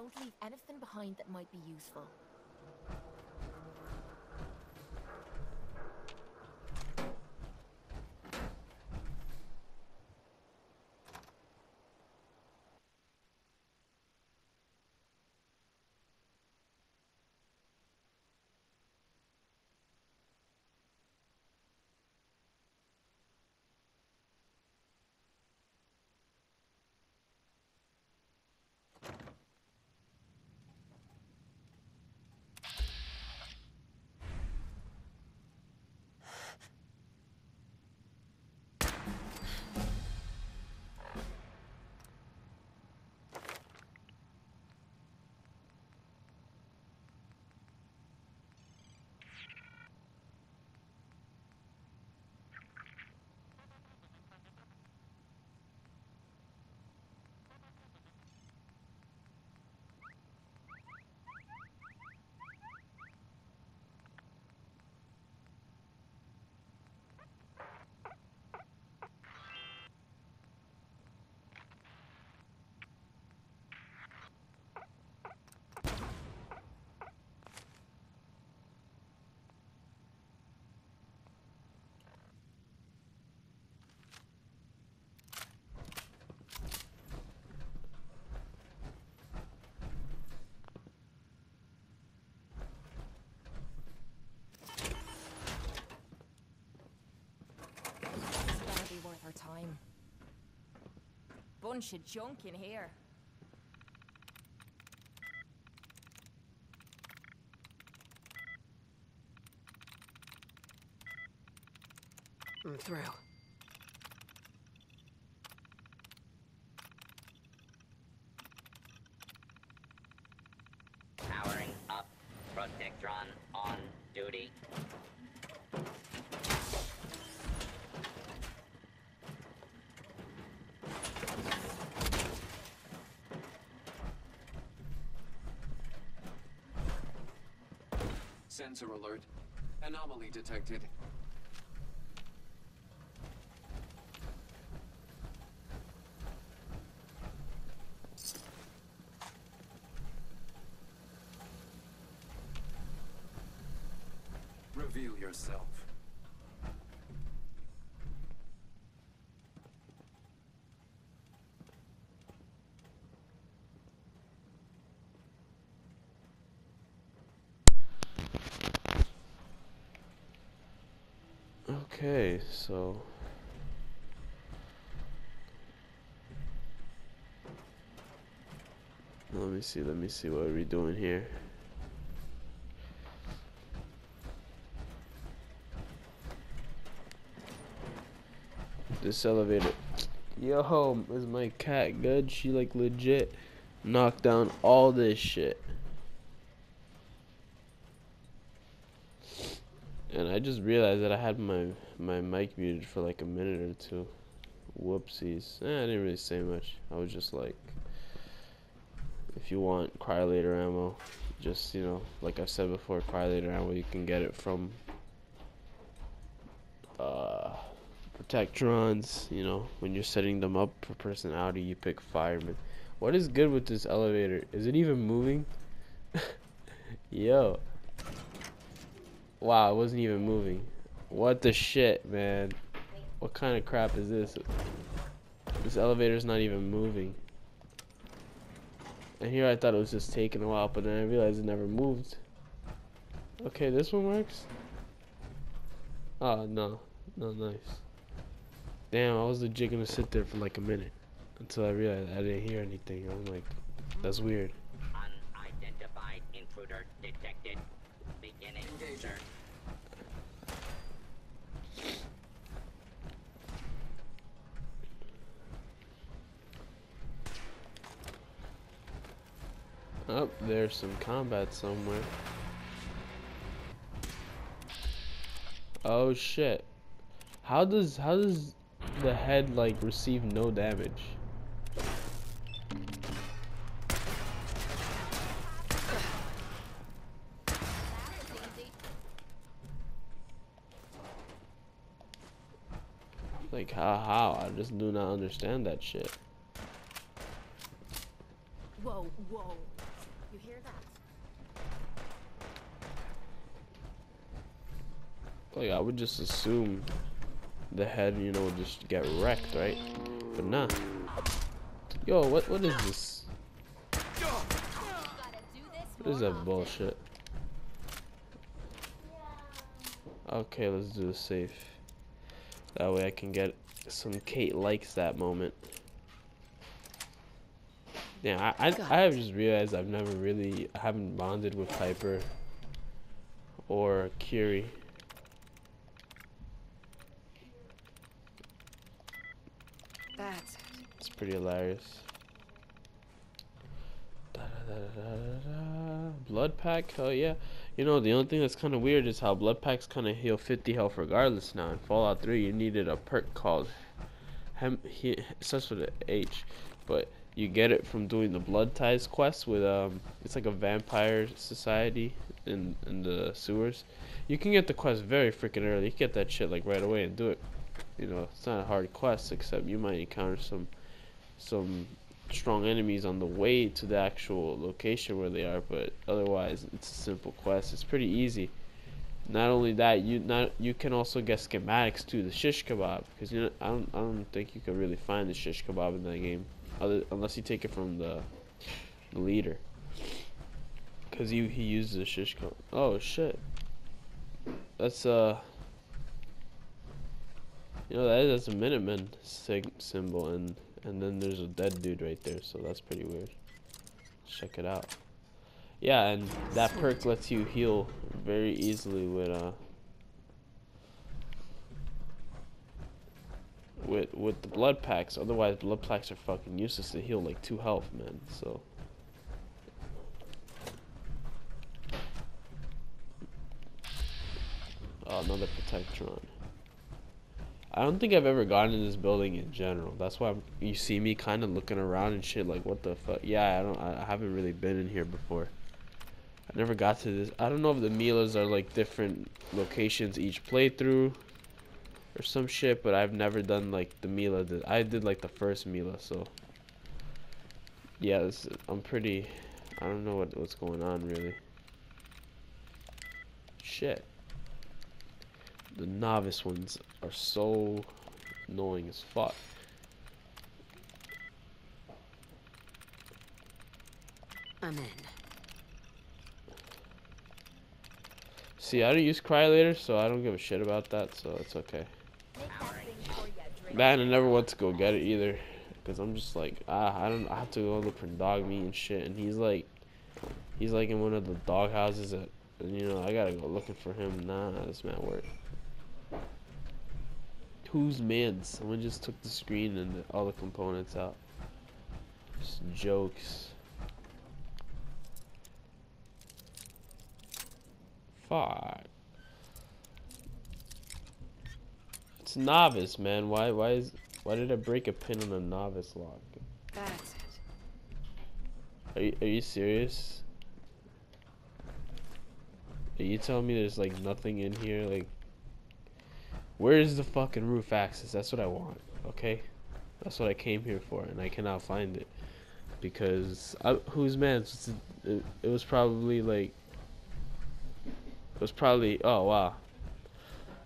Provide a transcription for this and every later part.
Don't leave anything behind that might be useful. This better be worth time. Bunch of junk in here. Mm, I'm through. Sensor alert. Anomaly detected. Okay, so let me see, let me see what are we doing here. This elevator. Yo, is my cat good? She like legit knocked down all this shit. And I just realized that I had my my mic muted for like a minute or two. Whoopsies. Eh, I didn't really say much. I was just like, if you want cryolator ammo, just you know, like I've said before, cryolator ammo you can get it from uh, protectrons. You know, when you're setting them up for personality, you pick fireman. What is good with this elevator? Is it even moving? Yo. Wow, it wasn't even moving. What the shit, man? What kind of crap is this? This elevator's not even moving. And here I thought it was just taking a while, but then I realized it never moved. Okay, this one works? Oh, no. No, nice. Damn, I was legit gonna sit there for like a minute. Until I realized I didn't hear anything. I'm like, that's weird. Oh, there's some combat somewhere. Oh shit. How does how does the head like receive no damage? Like how how? I just do not understand that shit. Whoa, whoa. You hear that? Like I would just assume the head, you know, would just get wrecked, right? But nah. Yo, what what is this? What is that bullshit? Okay, let's do a safe. That way I can get some Cait likes that moment. Yeah, I, I, I have just realized I've never really, I haven't bonded with Piper or Curie. That's it. It's pretty hilarious. Da, da, da, da, da, da. Blood pack, hell yeah. You know, the only thing that's kind of weird is how blood packs kind of heal 50 health regardless now. In Fallout 3, you needed a perk called Hem. He, it starts with an H, but you get it from doing the blood ties quest with um. It's like a vampire society in in the sewers. You can get the quest very freaking early. You get that shit like right away and do it. You know, it's not a hard quest except you might encounter some some strong enemies on the way to the actual location where they are, but otherwise it's a simple quest. It's pretty easy. Not only that, you not you can also get schematics to the shish kebab because you know I don't I don't think you can really find the shish kebab in that game, other unless you take it from the the leader. Cause he he uses the shish kebab. Oh shit. That's uh. You know that is that's a Minuteman sig- symbol and and then there's a dead dude right there, so that's pretty weird. Check it out. Yeah, and that perk lets you heal very easily with uh with with the blood packs. Otherwise, blood packs are fucking useless to heal like two health, man. So. Oh, another protectron. I don't think I've ever gotten in this building in general. That's why I'm, you see me kind of looking around and shit like, what the fuck? Yeah, I don't. I haven't really been in here before. I never got to this. I don't know if the Milas are like different locations each playthrough or some shit, but I've never done like the Mila. That I did like the first Mila, so yeah, this, I'm pretty. I don't know what what's going on really. Shit. The novice ones are so annoying as fuck. I'm in. See, I don't use Cryolator, so I don't give a shit about that, so it's okay. Man, I never went to go get it either, because I'm just like, ah, I don't, I have to go look for Dogmeat and shit, and he's like, he's like in one of the dog houses, at, and you know, I gotta go looking for him. Nah, this man work. Who's man? Someone just took the screen and the, all the components out. Just jokes. Fuck. It's novice, man. Why? Why is? Why did I break a pin on a novice lock? That's it. Are you, are you serious? Are you telling me there's like nothing in here? Like, where is the fucking roof access? That's what I want. Okay, that's what I came here for, and I cannot find it because I, whose man? It, it was probably like. It was probably. Oh wow.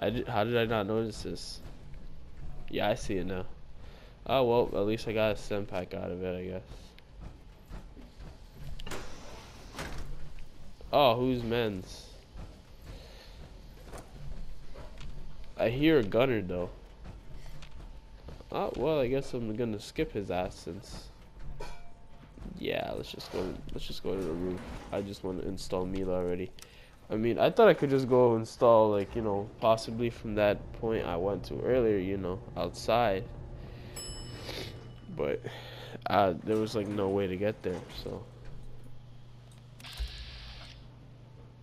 I how did I not notice this? Yeah, I see it now. Oh well, at least I got a stimpak out of it, I guess. Oh, who's men's? I hear a gunner though. Oh well, I guess I'm gonna skip his ass since. Yeah, let's just go. Let's just go to the roof. I just want to install Mila already. I mean, I thought I could just go install like you know possibly from that point I went to earlier, you know, outside. But uh, there was like no way to get there, so.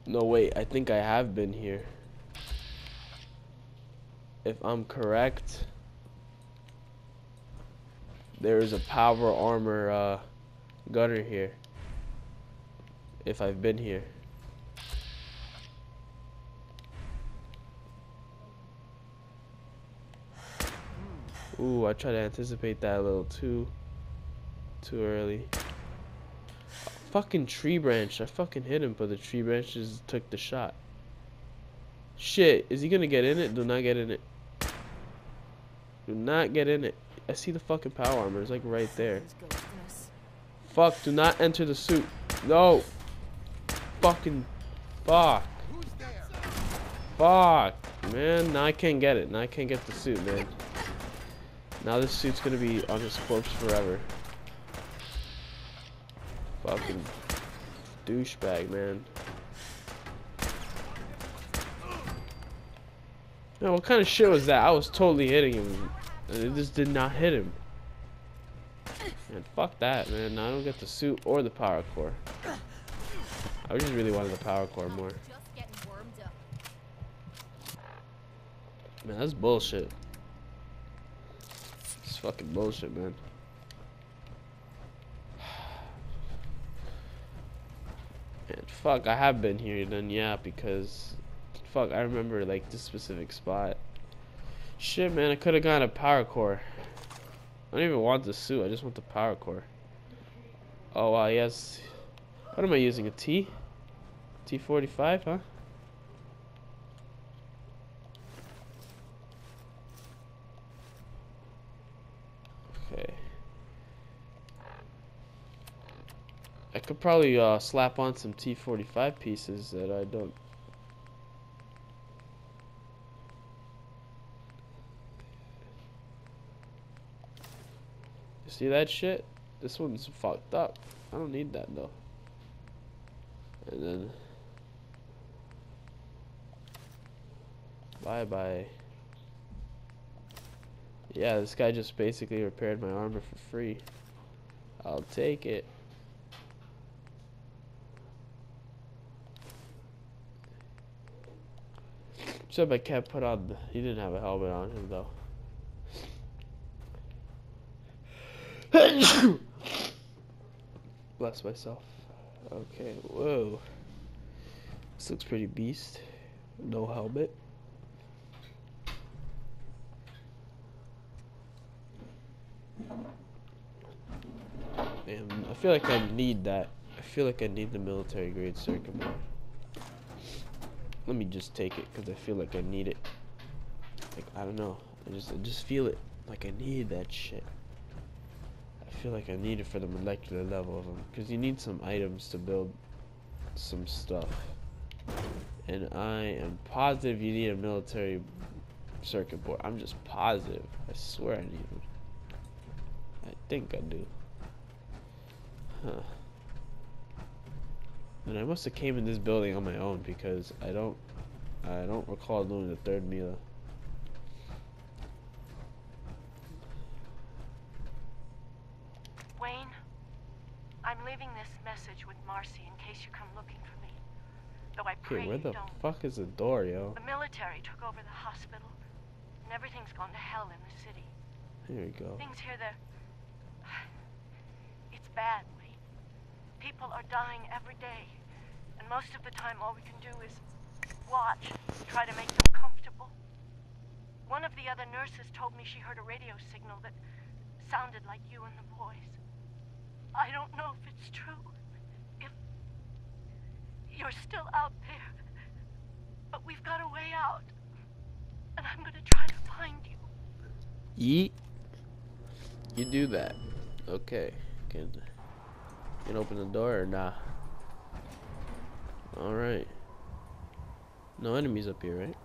No, wait, I think I have been here. If I'm correct, there is a power armor uh, gutter here. If I've been here. Ooh, I try to anticipate that a little too, too early. Fucking tree branch. I fucking hit him, but the tree branch just took the shot. Shit, is he gonna get in it? Do not get in it. Do not get in it. I see the fucking power armor. It's like right there. Who's ghosting us? Fuck, do not enter the suit. No. Fucking fuck. Fuck. Man, now I can't get it. Now I can't get the suit, man. Now this suit's gonna be on his corpse forever. Fucking douchebag, man. Man, what kind of shit was that? I was totally hitting him. It just did not hit him. Man, fuck that, man. I don't get the suit or the power core. I just really wanted the power core more. Just getting warmed up. Man, that's bullshit. Fucking bullshit, man. And fuck, I have been here then, yeah, because fuck, I remember like this specific spot. Shit, man, I could have gotten a power core. I don't even want the suit, I just want the power core. Oh, wow, yes. What am I using, a T? T45, huh? Okay. I could probably uh, slap on some T45 pieces that I don't. You see that shit? This one's fucked up. I don't need that though. And then. Bye bye. Yeah, this guy just basically repaired my armor for free. I'll take it. Except I can't put on. He didn't have a helmet on him though. Bless myself. Okay, whoa. This looks pretty beast. No helmet. Man, I feel like I need that. I feel like I need the military grade circuit board. Let me just take it because I feel like I need it. Like I don't know. I just I just feel it. Like I need that shit. I feel like I need it for the molecular level of them because you need some items to build some stuff. And I am positive you need a military circuit board. I'm just positive. I swear I need one. I think I do. Huh. And I must have came in this building on my own because I don't I don't recall doing the third Mila. Wayne, I'm leaving this message with Marcy in case you come looking for me. Though I pray Okay, where the don't. fuck is the door, yo? The military took over the hospital, and everything's gone to hell in the city. Here we go. Things here, they're. It's bad, Wayne. People are dying every day, and most of the time, all we can do is watch, try to make them comfortable. One of the other nurses told me she heard a radio signal that sounded like you and the boys. I don't know if it's true, if you're still out there, but we've got a way out, and I'm gonna try to find you. Yeet. You do that. Okay. Can can open the door or nah? Alright. No enemies up here, right?